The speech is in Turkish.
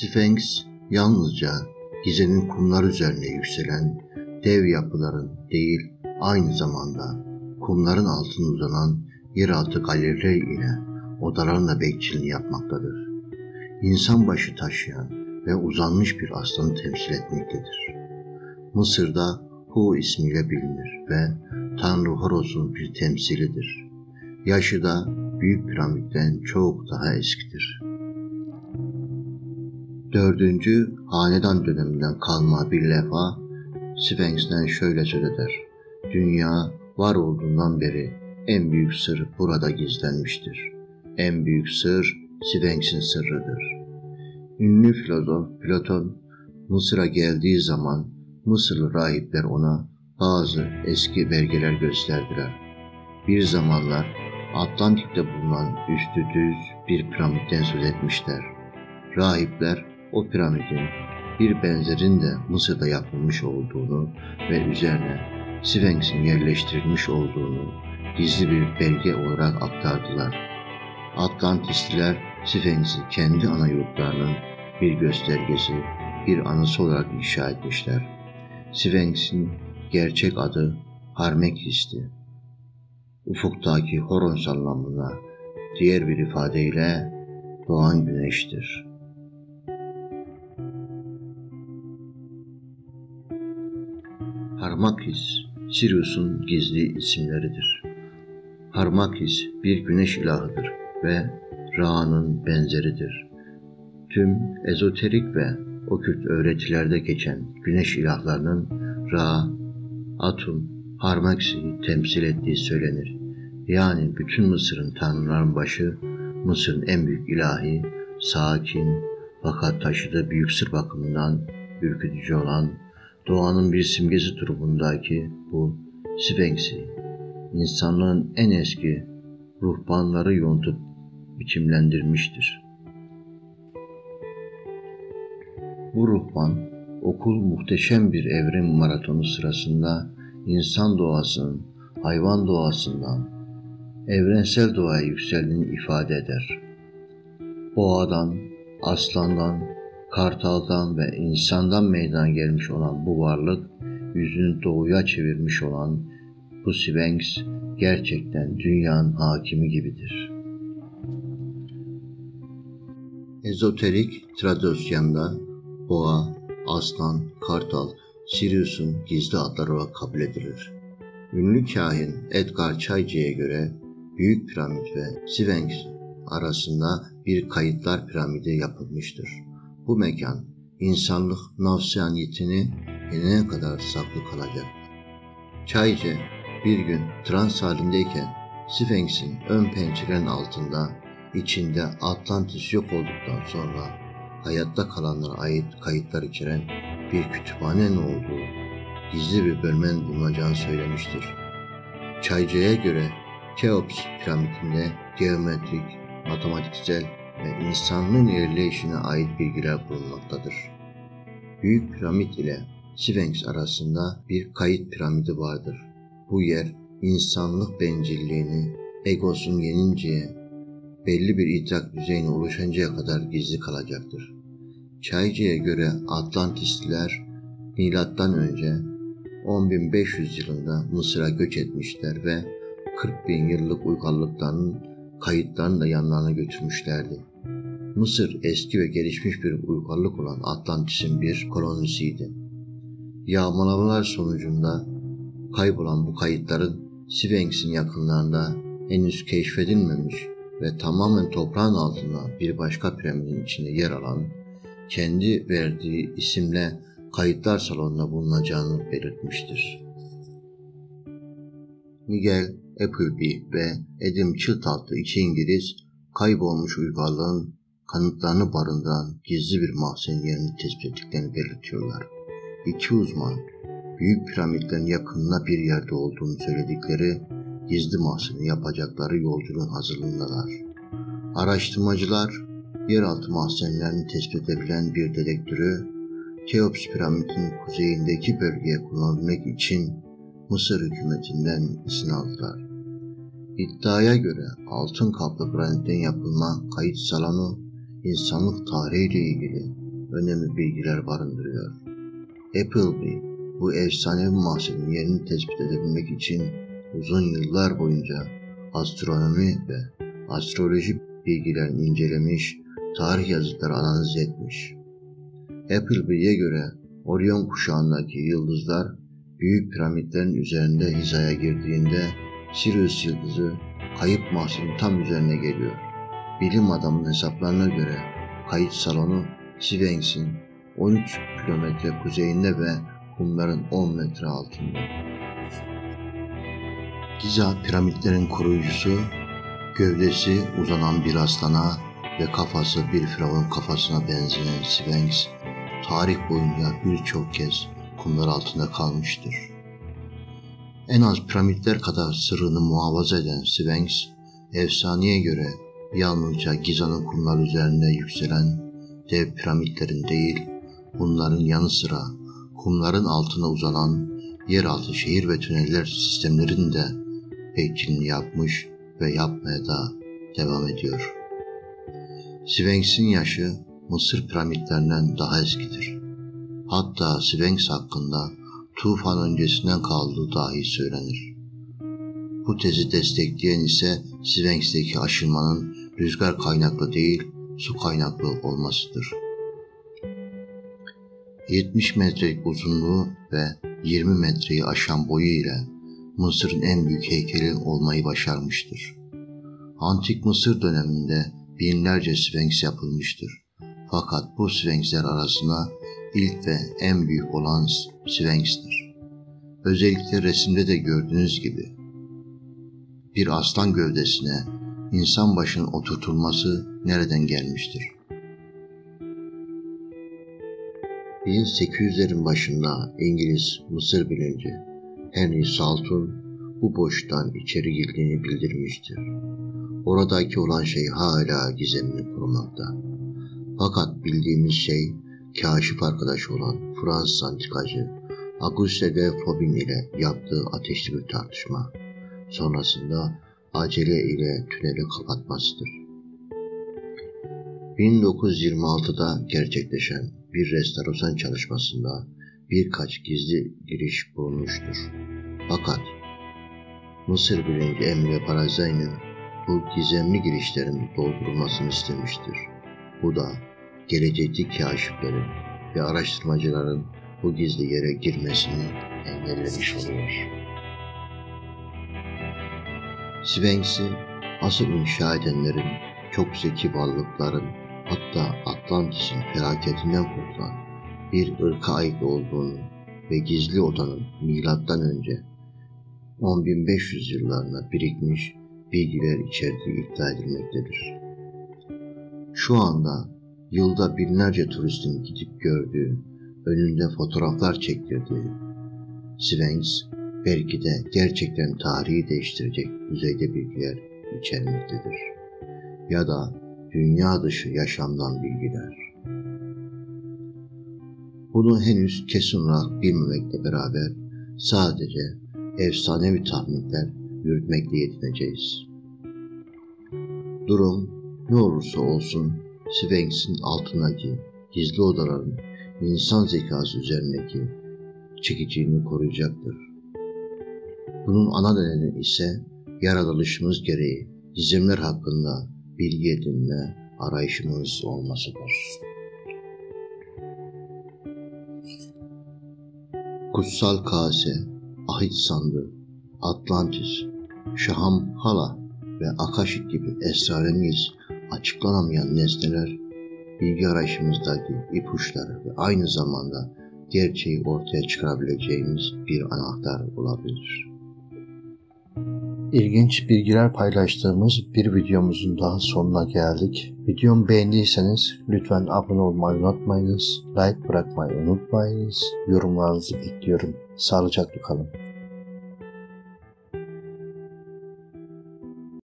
Sphinx yalnızca Gize'nin kumlar üzerine yükselen dev yapıların değil, aynı zamanda kumların altına uzanan yeraltı galeriler ile odalarla bekçiliğini yapmaktadır. İnsan başı taşıyan ve uzanmış bir aslanı temsil etmektedir. Mısır'da Hu ismiyle bilinir ve Tanrı Horos'un bir temsilidir. Yaşı da Büyük Piramit'ten çok daha eskidir. Dördüncü hanedan döneminden kalma bir lefa Sphinx'ten şöyle söz eder. Dünya var olduğundan beri en büyük sır burada gizlenmiştir. En büyük sır Sphinx'in sırrıdır. Ünlü filozof Platon Mısır'a geldiği zaman Mısırlı rahipler ona bazı eski belgeler gösterdiler. Bir zamanlar Atlantik'te bulunan üstü düz bir piramitten söz etmişler. Rahipler o piramidin bir benzerin de Mısır'da yapılmış olduğunu ve üzerine Sphinx'in yerleştirilmiş olduğunu gizli bir belge olarak aktardılar. Atlantistliler Sphinx'i kendi ana yurtlarının bir göstergesi, bir anısı olarak inşa etmişler. Sphinx'in gerçek adı Harmekis'ti. Ufuktaki horon sallamına diğer bir ifadeyle doğan güneştir. Harmakis, Sirius'un gizli isimleridir. Harmakis bir güneş ilahıdır ve Ra'nın benzeridir. Tüm ezoterik ve okült öğretilerde geçen güneş ilahlarının Ra, Atum, Harmaksi'yi temsil ettiği söylenir. Yani bütün Mısır'ın tanrıların başı, Mısır'ın en büyük ilahi, sakin, fakat taşıdığı büyük sır bakımından ürkütücü olan doğanın bir simgesi durumundaki bu Sphinx'i, insanlığın en eski ruhbanları yontup biçimlendirmiştir. Bu ruhban okul muhteşem bir evrim maratonu sırasında insan doğasının hayvan doğasından evrensel doğaya yükseldiğini ifade eder. Boğadan, aslandan, kartaldan ve insandan meydana gelmiş olan bu varlık yüzünü doğuya çevirmiş olan bu Sphinx gerçekten dünyanın hakimi gibidir. Ezoterik Tradosyanda boğa, aslan, kartal, Sirius'un gizli adları olarak kabul edilir. Ünlü kahin Edgar Çaycı'ya göre Büyük Piramit ve Sphinx arasında bir kayıtlar piramidi yapılmıştır. Bu mekan insanlık nafsiyaniyetini yenene kadar saklı kalacak. Çaycı bir gün trans halindeyken Sphinx'in ön pencerenin altında içinde Atlantis yok olduktan sonra hayatta kalanlara ait kayıtlar içeren bir kütüphanenin olduğu gizli bir bölmenin bulunacağını söylemiştir. Çaycı'ya göre Keops piramidinde geometrik, matematiksel ve insanlığın ilerleyişine ait bilgiler bulunmaktadır. Büyük piramit ile Sphinx arasında bir kayıt piramidi vardır. Bu yer insanlık bencilliğini, egosun yeninceye, belli bir idrak düzeyine ulaşıncaya kadar gizli kalacaktır. Çaycı'ya göre Atlantistler milattan önce 10.500 yılında Mısır'a göç etmişler ve 40 bin yıllık uygarlıklarının kayıtlarını da yanlarına götürmüşlerdi. Mısır eski ve gelişmiş bir uygarlık olan Atlantis'in bir kolonisiydi. Yağmalamalar sonucunda kaybolan bu kayıtların Sphinx'in yakınlarında henüz keşfedilmemiş ve tamamen toprağın altında bir başka piramidin içinde yer alan, kendi verdiği isimle kayıtlar salonunda bulunacağını belirtmiştir. Miguel Appleby ve Adam Chilt adlı iki İngiliz kaybolmuş uygarlığın kanıtlarını barındıran gizli bir mahzen yerini tespit ettiklerini belirtiyorlar. İki uzman, büyük piramitlerin yakınına bir yerde olduğunu söyledikleri gizli mahzeni yapacakları yolculuğun hazırlığındalar. Araştırmacılar, yeraltı mahzenlerini tespit edebilen bir dedektörü Keops piramidinin kuzeyindeki bölgeye kullanabilmek için Mısır hükümetinden izin aldılar. İddiaya göre altın kaplı granitten yapılma kayıt salonu insanlık tarihiyle ilgili önemli bilgiler barındırıyor. Appleby bu efsanevi mahzenin yerini tespit edebilmek için uzun yıllar boyunca astronomi ve astroloji bilgilerini incelemiş, tarih yazıtları analiz etmiş. Appleby'ye göre Orion kuşağındaki yıldızlar büyük piramitlerin üzerinde hizaya girdiğinde Sirius yıldızı kayıp mahzenin tam üzerine geliyor. Bilim adamının hesaplarına göre kayıt salonu Sphinx'in 13 kilometre kuzeyinde ve kumların 10 metre altında. Giza piramitlerin koruyucusu, gövdesi uzanan bir aslana ve kafası bir firavun kafasına benzeyen Sphinx, tarih boyunca birçok kez kumlar altında kalmıştır. En az piramitler kadar sırrını muhafaza eden Sphinx, efsaneye göre yalnızca Giza'nın kumlar üzerinde yükselen dev piramitlerin değil, bunların yanı sıra kumların altına uzanan yeraltı şehir ve tüneller sistemlerinin de heykelini yapmış ve yapmaya da devam ediyor. Sphinx'in yaşı Mısır piramitlerinden daha eskidir. Hatta Sphinx hakkında tufan öncesinden kaldığı dahi söylenir. Bu tezi destekleyen ise Sphinx'teki aşınmanın rüzgar kaynaklı değil, su kaynaklı olmasıdır. 70 metrelik uzunluğu ve 20 metreyi aşan boyu ile Mısır'ın en büyük heykeli olmayı başarmıştır. Antik Mısır döneminde binlerce Sphinx yapılmıştır. Fakat bu Sphinxler arasında ilk ve en büyük olan Sphinx'tir. Özellikle resimde de gördüğünüz gibi bir aslan gövdesine insan başının oturtulması nereden gelmiştir? 1800'lerin başında İngiliz Mısır bilimci Henry Salton bu boştan içeri girdiğini bildirmiştir. Oradaki olan şey hala gizemini korumakta. Fakat bildiğimiz şey kaşif arkadaşı olan Fransız antikacı Auguste de Fobin ile yaptığı ateşli bir tartışma. Sonrasında acele ile tüneli kapatmasıdır. 1926'da gerçekleşen bir restorasyon çalışmasında birkaç gizli giriş bulunmuştur. Fakat Mısır birinci Emre Barazani bu gizemli girişlerin doldurulmasını istemiştir. Bu da gelecekteki kaşiflerin ve araştırmacıların bu gizli yere girmesini engellemiş oluyor. Sphinx'i asıl inşa edenlerin, çok zeki varlıkların, hatta Atlantis'in felaketinden kurtulan bir ırka ait olduğunu ve gizli odanın milattan önce 10.500 yıllarına birikmiş bilgiler içerdiği iddia edilmektedir. Şu anda yılda binlerce turistin gidip gördüğü, önünde fotoğraflar çektirdiği Sphinx belki de gerçekten tarihi değiştirecek düzeyde bilgiler içermektedir. Ya da dünya dışı yaşamdan bilgiler. Bunu henüz kesin olarak bilmemekle beraber sadece efsanevi tahminler yürütmekle yetineceğiz. Durum ne olursa olsun Sphinx'in altındaki gizli odaların insan zekası üzerindeki çekiciliğini koruyacaktır. Bunun ana nedeni ise yaratılışımız gereği gizemler hakkında bilgi edinme arayışımız olmasıdır. Kutsal Kase, Ahit Sandığı, Atlantis, Şahamhala ve Akaşit gibi esrarengiz, açıklanamayan nesneler bilgi arayışımızdaki ipuçları ve aynı zamanda gerçeği ortaya çıkarabileceğimiz bir anahtar olabilir. İlginç bilgiler paylaştığımız bir videomuzun daha sonuna geldik. Videomu beğendiyseniz lütfen abone olmayı unutmayınız, like bırakmayı unutmayınız, yorumlarınızı bekliyorum. Sağlıcakla kalın.